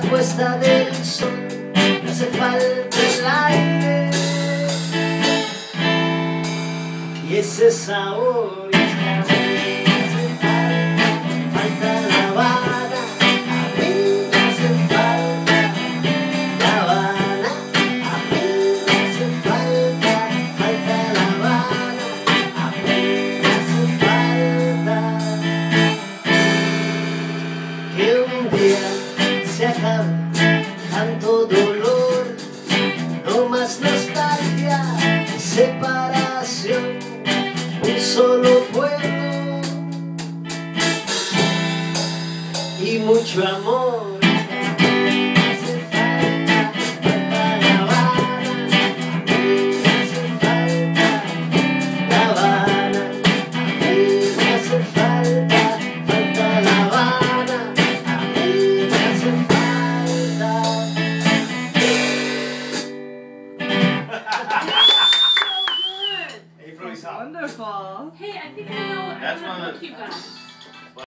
puesta del sol, me hace falta el aire y ese sabor. hace falta, falta La Habana, a mí me hace falta La Habana, a mí me hace falta, falta La Habana, a mí me hace falta que un día tanto dolor, no más nostalgia, separación, un solo pueblo y mucho amor. Wonderful. Hey, I think I know That's I know one of book you got.